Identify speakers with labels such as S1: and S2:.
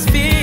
S1: atmosphere